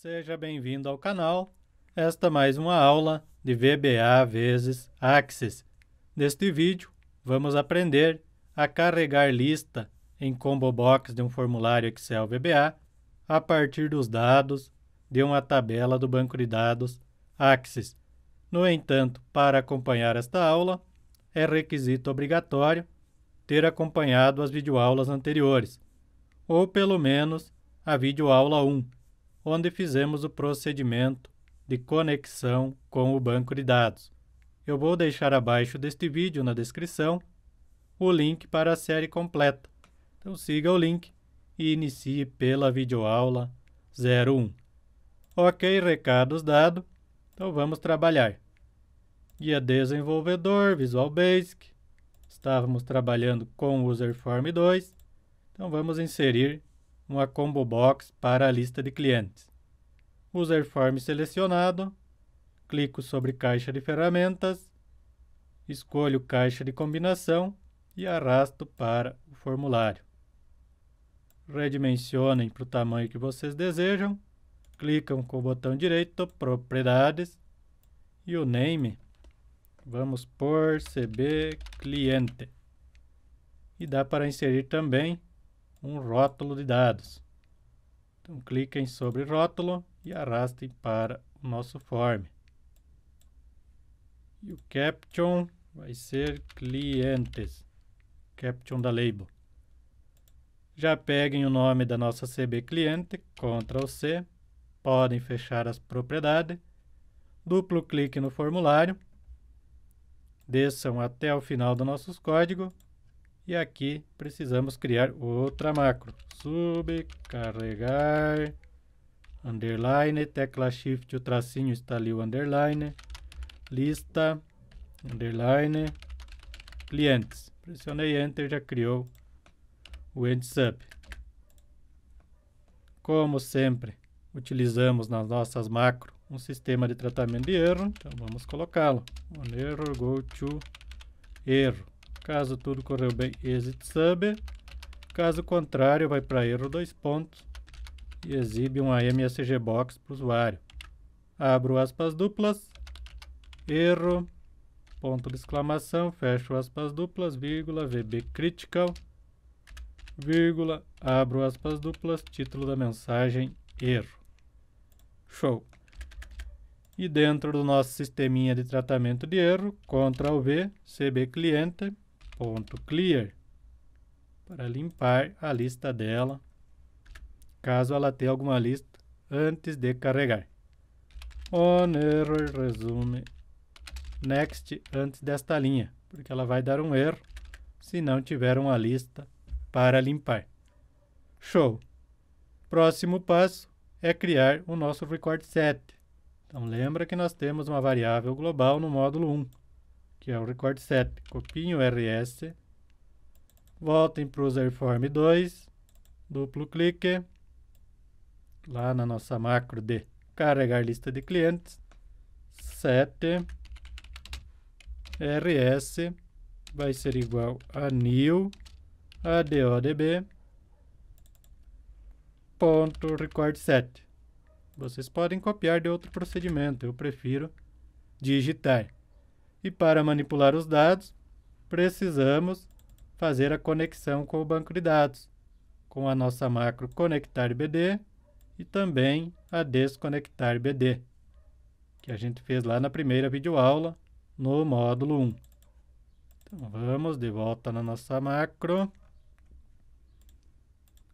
Seja bem-vindo ao canal. Esta mais uma aula de VBA vezes Axis. Neste vídeo, vamos aprender a carregar lista em combo box de um formulário Excel VBA a partir dos dados de uma tabela do banco de dados Axis. No entanto, para acompanhar esta aula, é requisito obrigatório ter acompanhado as videoaulas anteriores, ou pelo menos a videoaula 1, onde fizemos o procedimento de conexão com o banco de dados. Eu vou deixar abaixo deste vídeo na descrição o link para a série completa. Então siga o link e inicie pela videoaula 01. Ok, recados dados. Então vamos trabalhar. Guia desenvolvedor, Visual Basic. Estávamos trabalhando com o Userform 2. Então vamos inserir uma combo box para a lista de clientes. Userform selecionado. Clico sobre caixa de ferramentas. Escolho caixa de combinação e arrasto para o formulário. Redimensionem para o tamanho que vocês desejam. Clicam com o botão direito, propriedades e o name. Vamos por CB cliente. E dá para inserir também um rótulo de dados. Então cliquem sobre rótulo e arrastem para o nosso form. E o caption vai ser clientes caption da label. Já peguem o nome da nossa CB cliente, Ctrl C, podem fechar as propriedades, duplo clique no formulário, desçam até o final do nosso código e aqui precisamos criar outra macro, subcarregar, underline, tecla shift, o tracinho está ali o underline, lista, underline, clientes. Pressionei Enter, já criou o EndSub. Como sempre, utilizamos nas nossas macros um sistema de tratamento de erro, então vamos colocá-lo. On error, go to erro. Caso tudo correu bem, exit sub. Caso contrário, vai para erro dois pontos e exibe um AMSG box para o usuário. Abro aspas duplas, erro, ponto de exclamação, fecho aspas duplas, vírgula, VB critical, vírgula, abro aspas duplas, título da mensagem, erro. Show. E dentro do nosso sisteminha de tratamento de erro, Ctrl V, CB cliente, clear, para limpar a lista dela, caso ela tenha alguma lista antes de carregar. On error resume next antes desta linha, porque ela vai dar um erro se não tiver uma lista para limpar. Show! Próximo passo é criar o nosso record set. Então lembra que nós temos uma variável global no módulo 1, que é o record set. Copiem o RS, voltem para o userform 2, duplo clique, lá na nossa macro de carregar lista de clientes, set rs vai ser igual a new adodb ponto record set. Vocês podem copiar de outro procedimento, eu prefiro digitar. E para manipular os dados, precisamos fazer a conexão com o banco de dados, com a nossa macro conectar BD e também a desconectar BD, que a gente fez lá na primeira videoaula, no módulo 1. Então, vamos de volta na nossa macro.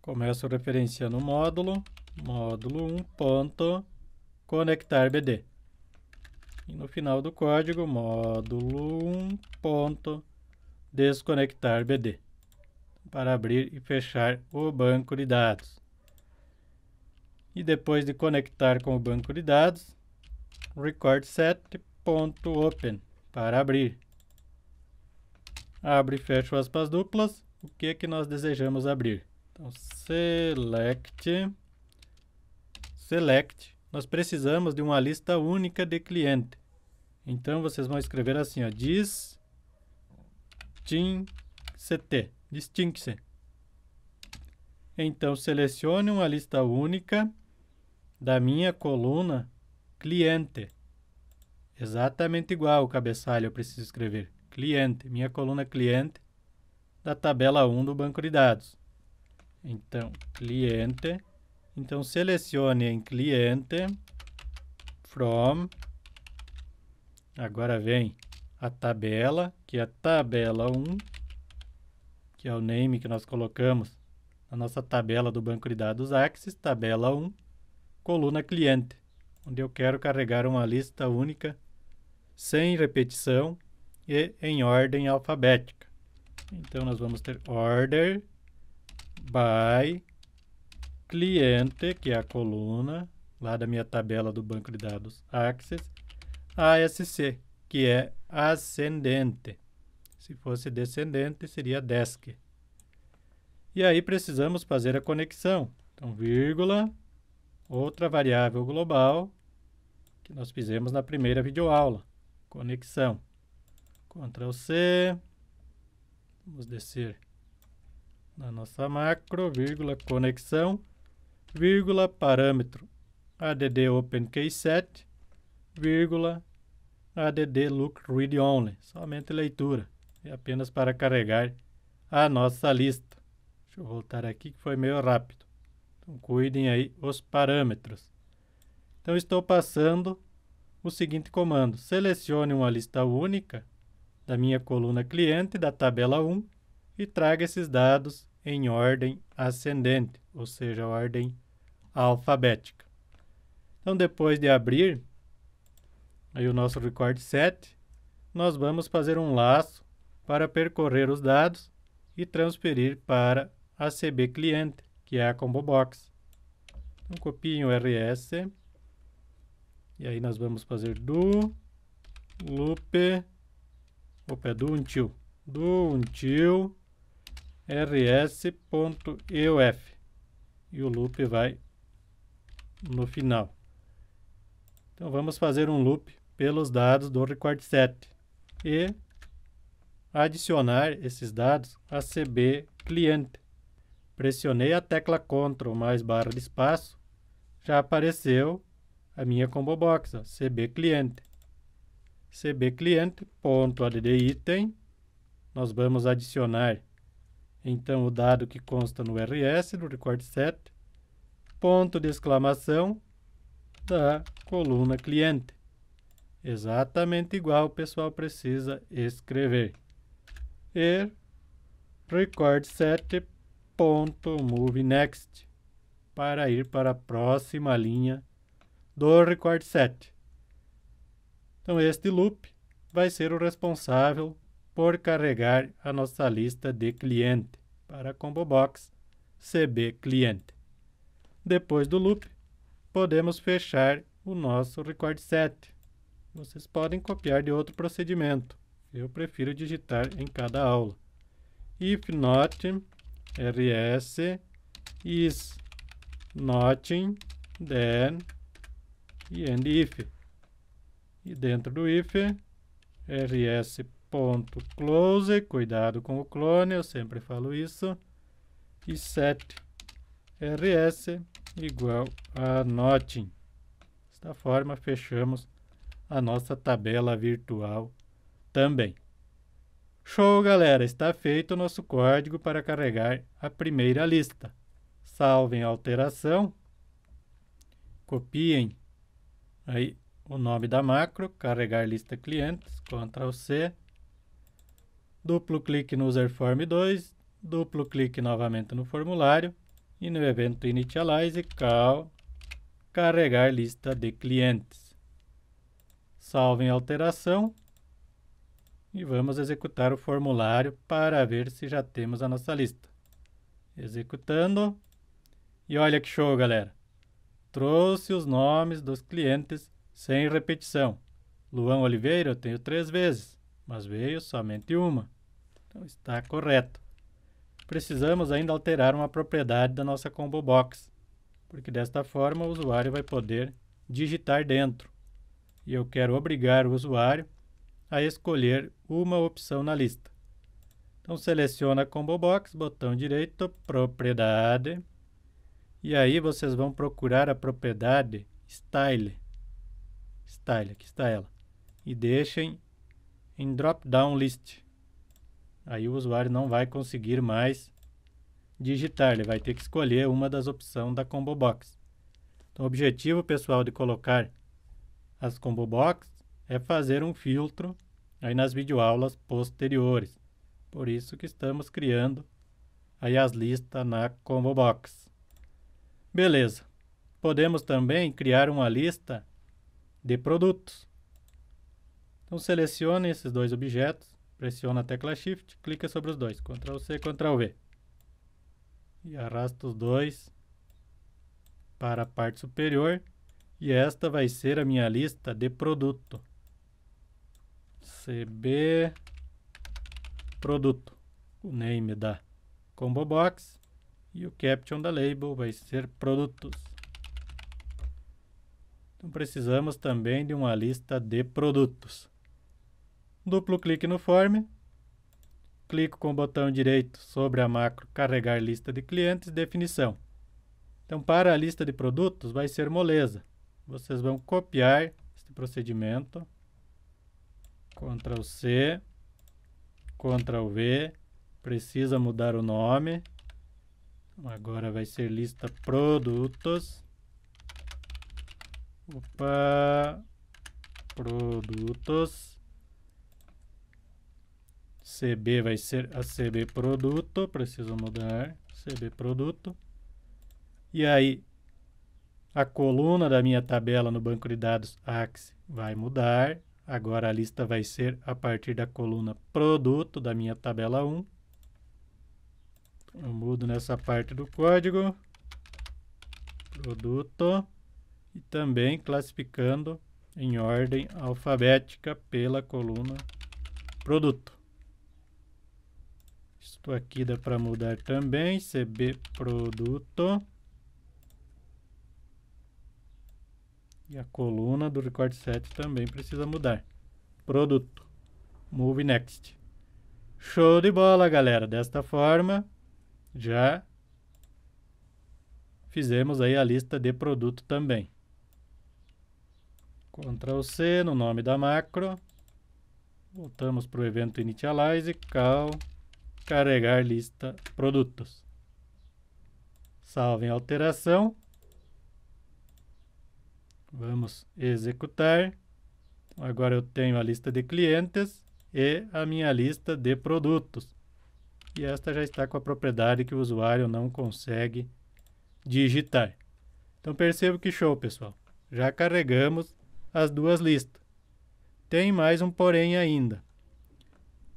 Começo referenciando o módulo, módulo 1 ponto conectar BD. E no final do código, módulo 1 ponto desconectar BD para abrir e fechar o banco de dados. E depois de conectar com o banco de dados, record open para abrir. Abre e fecha aspas duplas. O que é que nós desejamos abrir? Então, select, select. Nós precisamos de uma lista única de cliente. Então, vocês vão escrever assim, ó, distinct, distinct. Então, selecione uma lista única da minha coluna cliente. Exatamente igual o cabeçalho eu preciso escrever. Cliente, minha coluna cliente da tabela 1 do banco de dados. Então, cliente. Então, selecione em cliente, from. Agora vem a tabela, que é a tabela 1, que é o name que nós colocamos na nossa tabela do banco de dados Axis, tabela 1, coluna cliente, onde eu quero carregar uma lista única, sem repetição e em ordem alfabética. Então, nós vamos ter order by cliente, que é a coluna lá da minha tabela do banco de dados Access, ASC, que é ascendente. Se fosse descendente, seria desk. E aí precisamos fazer a conexão. Então, vírgula, outra variável global que nós fizemos na primeira videoaula. Conexão. Ctrl C. Vamos descer na nossa macro, vírgula, conexão, vírgula, parâmetro add open case set, vírgula, add look read only, somente leitura, é apenas para carregar a nossa lista. Deixa eu voltar aqui que foi meio rápido. Então, cuidem aí os parâmetros. Então, estou passando o seguinte comando. Selecione uma lista única da minha coluna cliente da tabela 1 e traga esses dados em ordem ascendente, ou seja, ordem alfabética. Então, depois de abrir aí o nosso record set, nós vamos fazer um laço para percorrer os dados e transferir para a CB cliente, que é a combo box. Então, copiem o RS e aí nós vamos fazer do loop opa, do until do until rs.euf e o loop vai no final. Então vamos fazer um loop pelos dados do record set e adicionar esses dados a CB cliente. Pressionei a tecla Ctrl mais barra de espaço, já apareceu a minha combo box, ó, CB cliente. CB cliente ponto add item, nós vamos adicionar então o dado que consta no RS do record set, ponto de exclamação da coluna cliente. Exatamente igual o pessoal precisa escrever. E record set ponto move next para ir para a próxima linha do record set. Então este loop vai ser o responsável por carregar a nossa lista de cliente para Combo Box CB cliente. Depois do loop, podemos fechar o nosso record set. Vocês podem copiar de outro procedimento. Eu prefiro digitar em cada aula. If not rs is nothing, then e end if. E dentro do if, rs ponto close, cuidado com o clone, eu sempre falo isso, e set rs igual a nothing. Desta forma, fechamos a nossa tabela virtual também. Show, galera! Está feito o nosso código para carregar a primeira lista. Salvem a alteração, copiem aí o nome da macro, carregar lista clientes, Ctrl C, duplo clique no User Form 2, duplo clique novamente no formulário e no evento Initialize, cal, carregar lista de clientes. Salvem a alteração e vamos executar o formulário para ver se já temos a nossa lista. Executando. E olha que show, galera. Trouxe os nomes dos clientes sem repetição. Luan Oliveira eu tenho três vezes mas veio somente uma. Então está correto. Precisamos ainda alterar uma propriedade da nossa combo box, porque desta forma o usuário vai poder digitar dentro. E eu quero obrigar o usuário a escolher uma opção na lista. Então seleciona a combo box, botão direito, propriedade, E aí vocês vão procurar a propriedade style. Style, aqui está ela. E deixem em drop down list. Aí o usuário não vai conseguir mais digitar, ele vai ter que escolher uma das opções da combo box. Então, o objetivo pessoal de colocar as combo box é fazer um filtro aí nas videoaulas posteriores. Por isso que estamos criando aí as listas na combo box. Beleza. Podemos também criar uma lista de produtos. Então selecione esses dois objetos, pressiona a tecla Shift, clica sobre os dois, Ctrl C, Ctrl V. E arrasta os dois para a parte superior. E esta vai ser a minha lista de produto. CB produto. O name da combo box e o caption da label vai ser produtos. Então precisamos também de uma lista de produtos. Duplo clique no form. Clico com o botão direito sobre a macro carregar lista de clientes definição. Então para a lista de produtos vai ser moleza. Vocês vão copiar este procedimento. Ctrl C, Ctrl V, precisa mudar o nome. Agora vai ser lista produtos. Opa, produtos. CB vai ser a CB produto, preciso mudar, CB produto. E aí, a coluna da minha tabela no banco de dados Axe vai mudar. Agora a lista vai ser a partir da coluna produto da minha tabela 1. Eu mudo nessa parte do código. Produto. E também classificando em ordem alfabética pela coluna produto. Isto aqui dá para mudar também. CB produto. E a coluna do record set também precisa mudar. Produto. Move next. Show de bola, galera. Desta forma, já fizemos aí a lista de produto também. Ctrl C no nome da macro. Voltamos para o evento initialize, cal, carregar lista produtos. Salve em alteração. Vamos executar. Agora eu tenho a lista de clientes e a minha lista de produtos e esta já está com a propriedade que o usuário não consegue digitar. Então perceba que show, pessoal. Já carregamos as duas listas. Tem mais um porém ainda.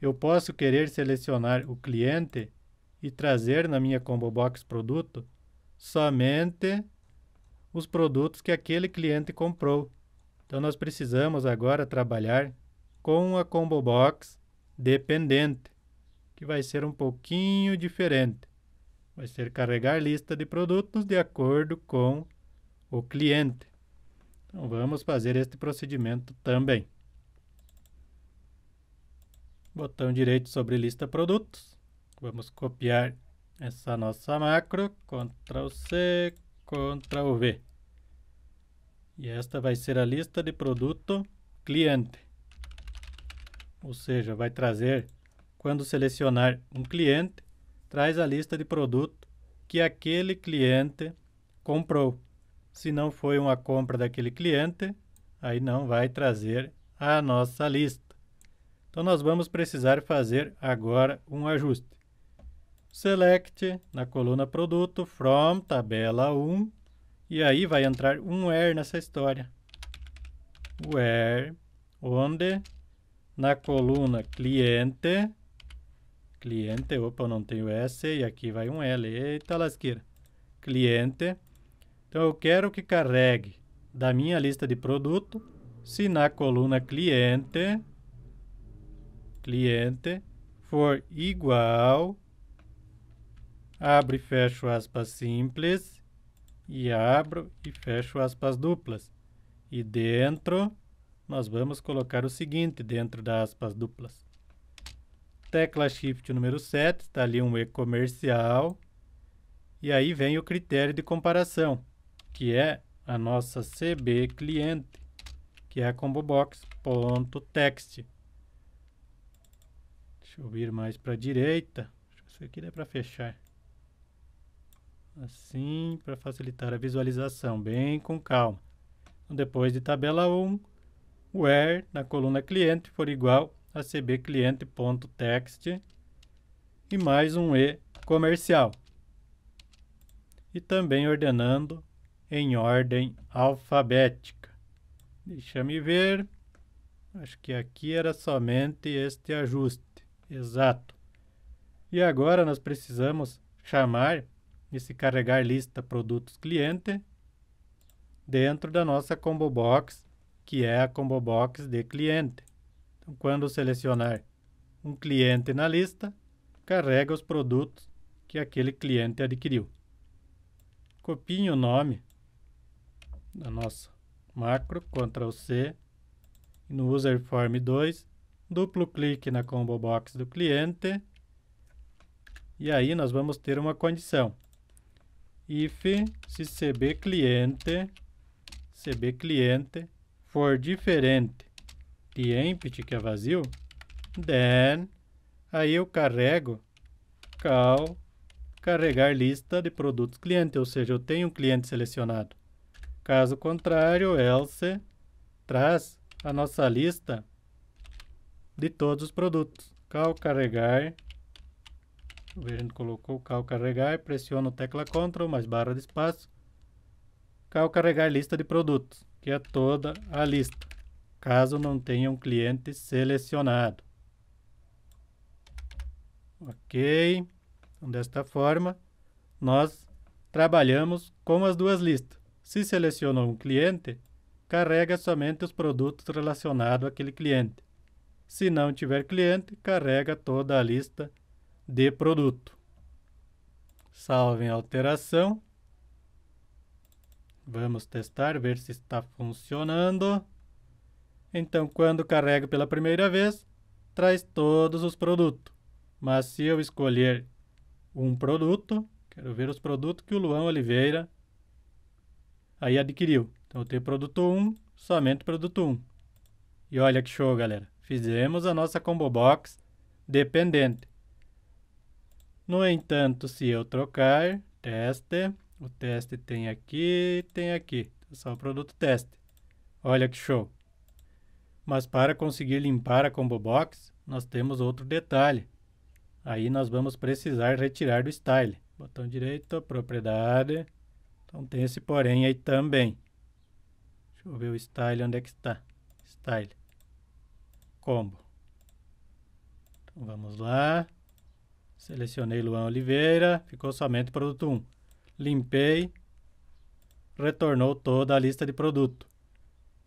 Eu posso querer selecionar o cliente e trazer na minha Combo Box produto somente os produtos que aquele cliente comprou. Então nós precisamos agora trabalhar com a Combo Box dependente que vai ser um pouquinho diferente. Vai ser carregar lista de produtos de acordo com o cliente. Então vamos fazer este procedimento também. Botão direito sobre lista produtos. Vamos copiar essa nossa macro, Ctrl C, Ctrl V. E esta vai ser a lista de produto cliente. Ou seja, vai trazer quando selecionar um cliente, traz a lista de produto que aquele cliente comprou. Se não foi uma compra daquele cliente, aí não vai trazer a nossa lista. Então nós vamos precisar fazer agora um ajuste. Select na coluna produto from tabela 1 e aí vai entrar um where nessa história. Where onde? Na coluna cliente. Cliente, opa, eu não tenho S e aqui vai um L, eita lasqueira, cliente, então eu quero que carregue da minha lista de produto, se na coluna cliente, cliente, for igual, abro e fecho aspas simples, e abro e fecho aspas duplas, e dentro nós vamos colocar o seguinte dentro das aspas duplas tecla Shift número 7, está ali um E comercial. E aí vem o critério de comparação, que é a nossa CB cliente, que é a combobox.text. Deixa eu vir mais para a direita. Acho que isso aqui dá para fechar. Assim, para facilitar a visualização, bem com calma. Então, depois de tabela 1, where na coluna cliente for igual a cbcliente.text e mais um e comercial. E também ordenando em ordem alfabética. Deixa-me ver. Acho que aqui era somente este ajuste. Exato. E agora nós precisamos chamar esse carregar lista produtos cliente dentro da nossa combo box, que é a combo box de cliente. Então, quando selecionar um cliente na lista, carrega os produtos que aquele cliente adquiriu. Copie o nome da nossa macro, Ctrl C, no User Form 2, duplo clique na combo box do cliente, e aí nós vamos ter uma condição. If se CB cliente, CB cliente for diferente de empty, que é vazio, then aí eu carrego call carregar lista de produtos cliente, ou seja, eu tenho um cliente selecionado. Caso contrário, else traz a nossa lista de todos os produtos. Call carregar. O colocou cal carregar, pressiono tecla Ctrl mais barra de espaço. Cal carregar lista de produtos, que é toda a lista, caso não tenha um cliente selecionado. Ok. Então, desta forma, nós trabalhamos com as duas listas. Se selecionou um cliente, carrega somente os produtos relacionados àquele cliente. Se não tiver cliente, carrega toda a lista de produto. Salve em alteração. Vamos testar, ver se está funcionando. Então, quando carrego pela primeira vez, traz todos os produtos. Mas se eu escolher um produto, quero ver os produtos que o Luan Oliveira aí adquiriu. Então, eu tenho produto 1, somente produto 1. E olha que show, galera. Fizemos a nossa combo box dependente. No entanto, se eu trocar, teste, o teste tem aqui, tem aqui. É só o produto teste. Olha que show. Mas para conseguir limpar a combo box, nós temos outro detalhe. Aí nós vamos precisar retirar do style. Botão direito, propriedade. Então tem esse porém aí também. Deixa eu ver o style, onde é que está? Style. Combo. Então vamos lá. Selecionei Luan Oliveira, ficou somente produto 1. Limpei, retornou toda a lista de produto.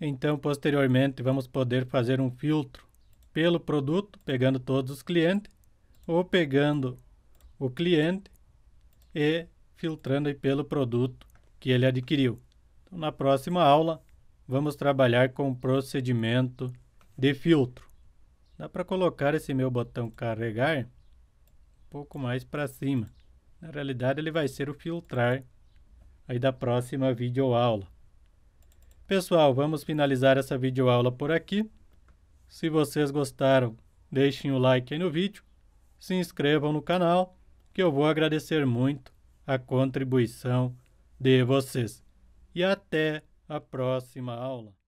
Então, posteriormente, vamos poder fazer um filtro pelo produto, pegando todos os clientes ou pegando o cliente e filtrando pelo produto que ele adquiriu. Então, na próxima aula, vamos trabalhar com o procedimento de filtro. Dá para colocar esse meu botão carregar um pouco mais para cima. Na realidade, ele vai ser o filtrar aí da próxima videoaula. Pessoal, vamos finalizar essa videoaula por aqui. Se vocês gostaram, deixem o like aí no vídeo se inscrevam no canal, que eu vou agradecer muito a contribuição de vocês. E até a próxima aula.